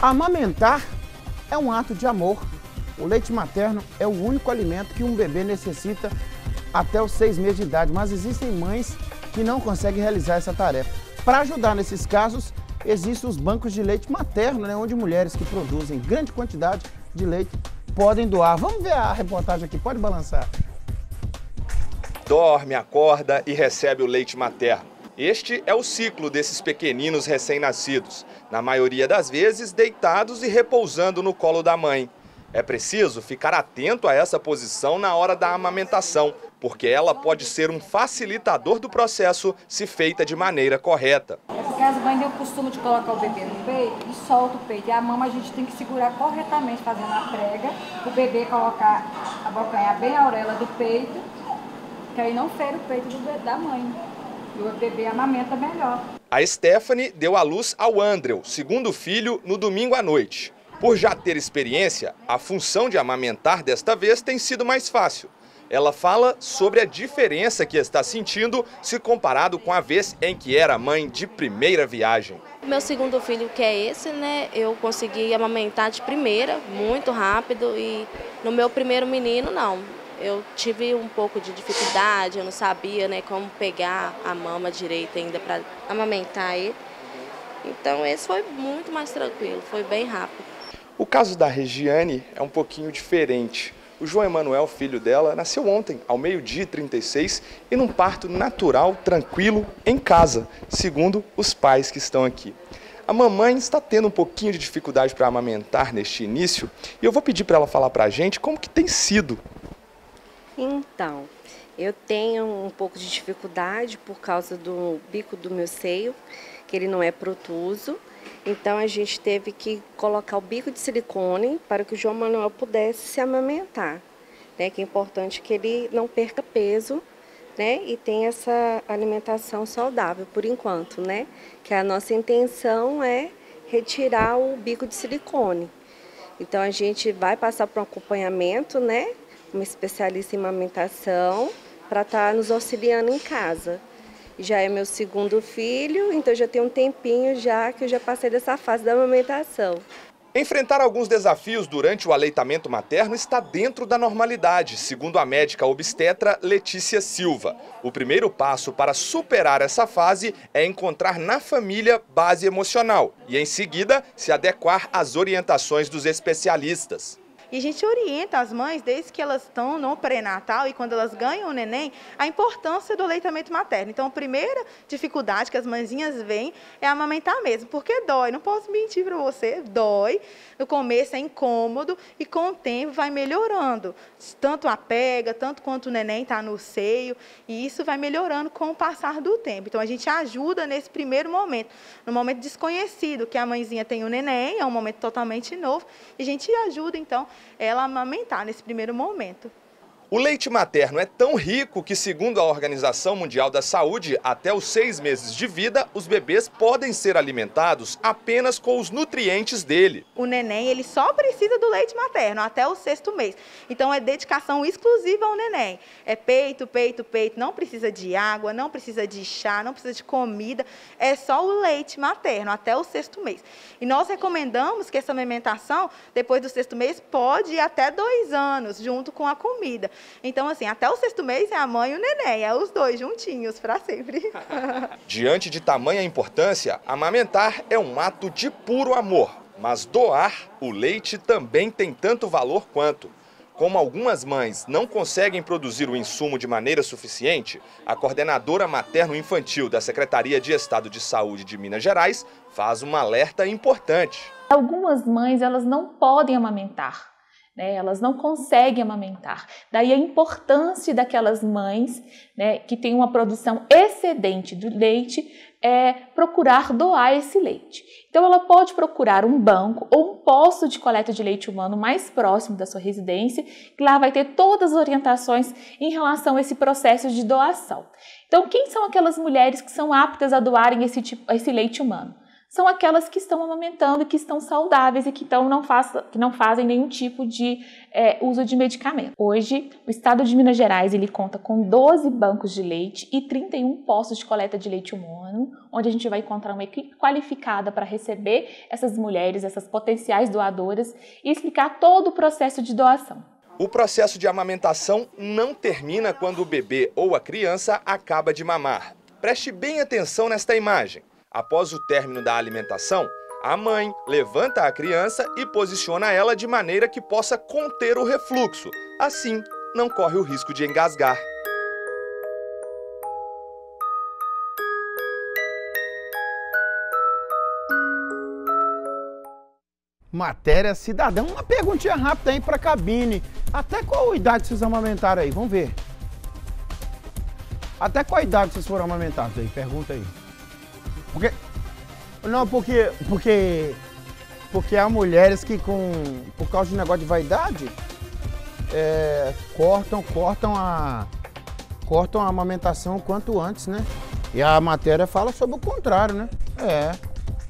Amamentar é um ato de amor. O leite materno é o único alimento que um bebê necessita até os seis meses de idade, mas existem mães que não conseguem realizar essa tarefa. Para ajudar nesses casos, existem os bancos de leite materno, né, onde mulheres que produzem grande quantidade de leite podem doar. Vamos ver a reportagem aqui, pode balançar. Dorme, acorda e recebe o leite materno. Este é o ciclo desses pequeninos recém-nascidos, na maioria das vezes deitados e repousando no colo da mãe. É preciso ficar atento a essa posição na hora da amamentação, porque ela pode ser um facilitador do processo se feita de maneira correta. É porque as mães têm o costume de colocar o bebê no peito e solta o peito. E a mama a gente tem que segurar corretamente, fazendo a prega, o bebê colocar a bocanha bem a orelha do peito, que aí não fere o peito da mãe. E o bebê amamenta melhor. A Stephanie deu à luz ao Andrew, segundo filho, no domingo à noite. Por já ter experiência, a função de amamentar desta vez tem sido mais fácil. Ela fala sobre a diferença que está sentindo se comparado com a vez em que era mãe de primeira viagem. Meu segundo filho, que é esse, né, eu consegui amamentar de primeira, muito rápido, e no meu primeiro menino, não eu tive um pouco de dificuldade, eu não sabia né, como pegar a mama direita ainda para amamentar ele. Então esse foi muito mais tranquilo, foi bem rápido. O caso da Regiane é um pouquinho diferente. O João Emanuel, filho dela, nasceu ontem, ao meio-dia e 36, e num parto natural, tranquilo, em casa, segundo os pais que estão aqui. A mamãe está tendo um pouquinho de dificuldade para amamentar neste início, e eu vou pedir para ela falar para a gente como que tem sido então, eu tenho um pouco de dificuldade por causa do bico do meu seio, que ele não é protuso. Então a gente teve que colocar o bico de silicone para que o João Manuel pudesse se amamentar. Né? Que é importante que ele não perca peso né? e tenha essa alimentação saudável por enquanto, né? Que a nossa intenção é retirar o bico de silicone. Então a gente vai passar por um acompanhamento, né? Uma especialista em amamentação, para estar tá nos auxiliando em casa. Já é meu segundo filho, então já tem um tempinho já que eu já passei dessa fase da amamentação. Enfrentar alguns desafios durante o aleitamento materno está dentro da normalidade, segundo a médica obstetra Letícia Silva. O primeiro passo para superar essa fase é encontrar na família base emocional e, em seguida, se adequar às orientações dos especialistas. E a gente orienta as mães, desde que elas estão no pré-natal e quando elas ganham o neném, a importância do aleitamento materno. Então, a primeira dificuldade que as mãezinhas veem é amamentar mesmo, porque dói. Não posso mentir para você, dói. No começo é incômodo e com o tempo vai melhorando. Tanto a pega, tanto quanto o neném está no seio. E isso vai melhorando com o passar do tempo. Então, a gente ajuda nesse primeiro momento. No momento desconhecido, que a mãezinha tem o neném, é um momento totalmente novo. E a gente ajuda, então, ela amamentar nesse primeiro momento. O leite materno é tão rico que, segundo a Organização Mundial da Saúde, até os seis meses de vida, os bebês podem ser alimentados apenas com os nutrientes dele. O neném ele só precisa do leite materno até o sexto mês. Então é dedicação exclusiva ao neném. É peito, peito, peito. Não precisa de água, não precisa de chá, não precisa de comida. É só o leite materno até o sexto mês. E nós recomendamos que essa alimentação, depois do sexto mês, pode ir até dois anos, junto com a comida. Então, assim, até o sexto mês é a mãe e o neném, é os dois juntinhos para sempre. Diante de tamanha importância, amamentar é um ato de puro amor. Mas doar o leite também tem tanto valor quanto. Como algumas mães não conseguem produzir o insumo de maneira suficiente, a coordenadora materno-infantil da Secretaria de Estado de Saúde de Minas Gerais faz um alerta importante. Algumas mães elas não podem amamentar né, elas não conseguem amamentar. Daí a importância daquelas mães né, que têm uma produção excedente do leite é procurar doar esse leite. Então ela pode procurar um banco ou um posto de coleta de leite humano mais próximo da sua residência, que lá vai ter todas as orientações em relação a esse processo de doação. Então, quem são aquelas mulheres que são aptas a doarem esse, tipo, esse leite humano? São aquelas que estão amamentando, que estão saudáveis e que, então não, faz, que não fazem nenhum tipo de é, uso de medicamento. Hoje, o estado de Minas Gerais ele conta com 12 bancos de leite e 31 postos de coleta de leite humano, onde a gente vai encontrar uma equipe qualificada para receber essas mulheres, essas potenciais doadoras e explicar todo o processo de doação. O processo de amamentação não termina quando o bebê ou a criança acaba de mamar. Preste bem atenção nesta imagem. Após o término da alimentação, a mãe levanta a criança e posiciona ela de maneira que possa conter o refluxo. Assim, não corre o risco de engasgar. Matéria cidadão. Uma perguntinha rápida aí para cabine. Até qual idade vocês amamentaram aí? Vamos ver. Até qual idade vocês foram amamentados aí? Pergunta aí. Porque. Não, porque. Porque. Porque há mulheres que com. Por causa de negócio de vaidade. É, cortam, cortam a. Cortam a amamentação quanto antes, né? E a matéria fala sobre o contrário, né? É.